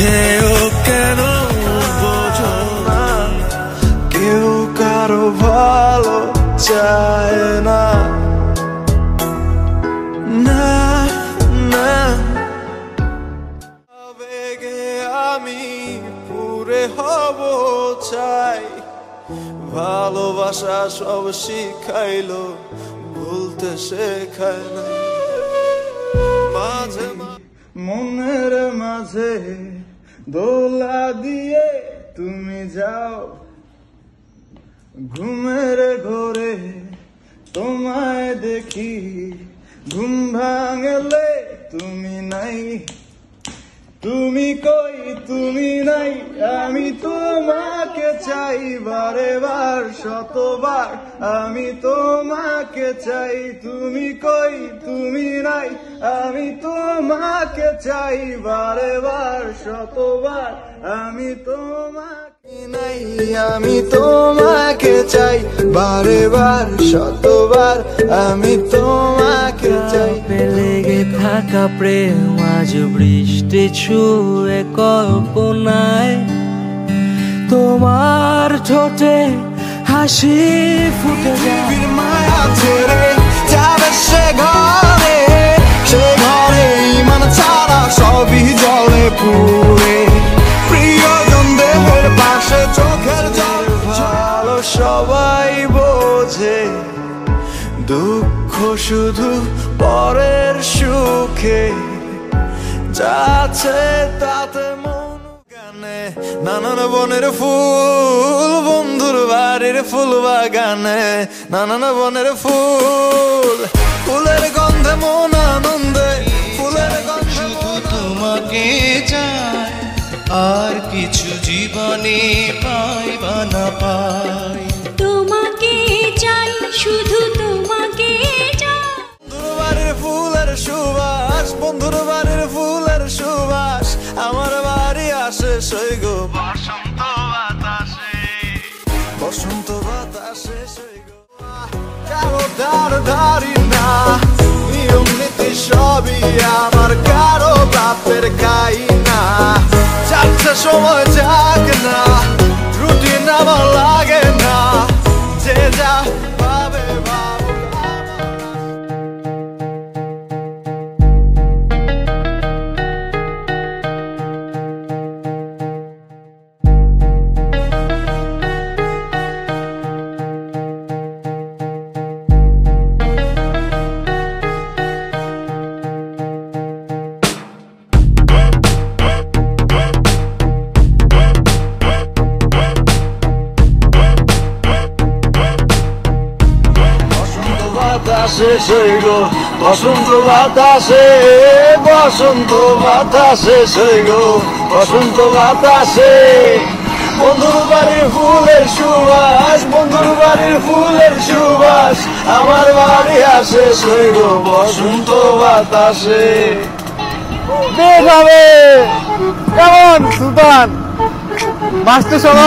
বুঝেও কেন বোঝো না, কেউ কারও ভালো চায় না। না না। আবেগে আমি পুরে হব চাই। ভালোবাসা সব শিখাইল বলতে শেখায় না মাঝে মনের মাঝে দোলা দিয়ে তুমি যাও। ঘুমের ঘরে তোমায় দেখি ঘুম ভাঙলে তুমি নাই। তুমি কই, তুমি নাই, আমি তোমাকে চাই বারে বার, শতবার। আমি তোমাকে চাই, তুমি কই, তুমি নাই, আমি তোমাকে চাই বারে বার, শতবার। আমি তোমাকে নাই, আমি তোমাকে চাই বারে বার, শতবার। আমি তোমাকে থাকা প্রেম আজ বৃষ্টি ছুঁয়ে কল্পনায়। তোমার ঠোঁটে হাসি ফুটে মায়া ছেড়ে যাবে সে ঘরে সে ঘরে ছাড়া সবই জলে পুরে প্রিয়জন দেহের পাশে চোখের জল ভালো সবাই বোঝে। দুঃখ শুধু পরের সুখে। যাচ্ছে তাতে মন গানে। নানান বনের ফুল, বন্ধুর বাড়ির ফুল বাগানে। নানান বনের ফুল, ফুলের গন্ধে মন আনন্দে। ফুলের গন্ধে তোমাকে চাই, আর কিছু জীবনে পাই বা না পাই। আসে গো। বসন্ত বাতাসে। বসন্ত বাতাসে সই গো। কারও দার ধারি না নিয়ম নীতি সবই আমার কারও বাপের খাই না যাচ্ছে সময় যাক বাতাসে সৈগ বসন্ত বাতাসে বসন্ত বাতাসে সৈগ বসন্ত বাতাসে। বন্ধুর বাড়ির ফুলের সুবাস, বন্ধুর বাড়ির ফুলের সুবাস, আমার বাড়ি আসে সৈগ বসন্ত বাতাসে। কেমন, সুলতান? বাঁচতে চলো।